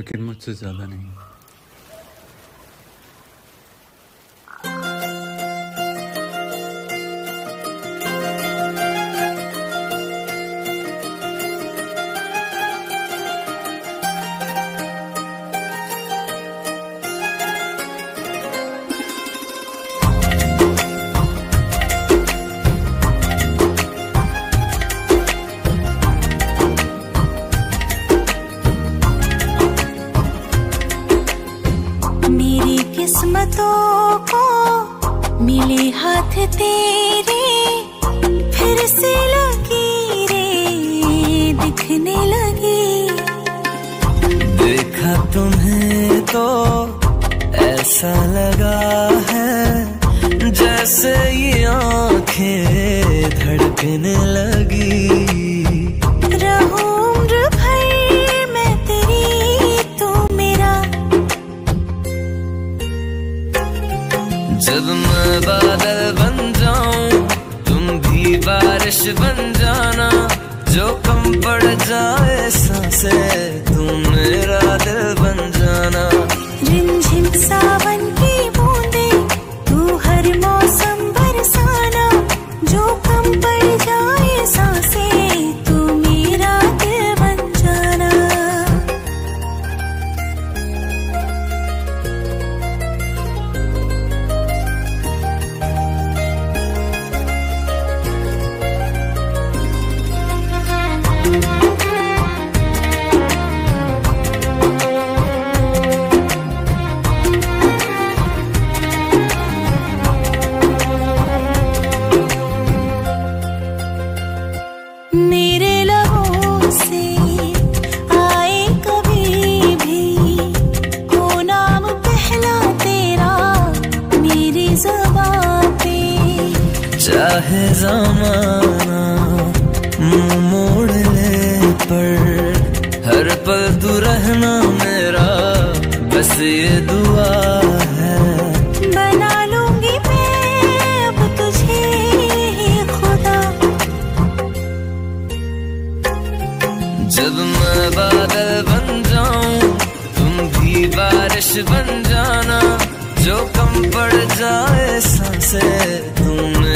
लेकिन मुझसे ज़्यादा नहीं। किस्मतों को मिले हाथ तेरे, फिर से लकीरें दिखने लगी। देखा तुम्हें तो ऐसा लगा है, जैसे ये आँखें धड़कने जब मैं बादल बन जाऊँ, तुम भी बारिश बन जाना। जो कम पड़ जाए साँसें तुम चाहे जमाना मुँह मोड़ ले पर। हर पल तू रहना मेरा बस ये दुआ है। बना लूँगी मैं अब तुझे ही खुदा। जब मैं बादल बन जाऊँ तुम भी बारिश बन जाना। जो कम पड़ जाए साँसें तुम मेरा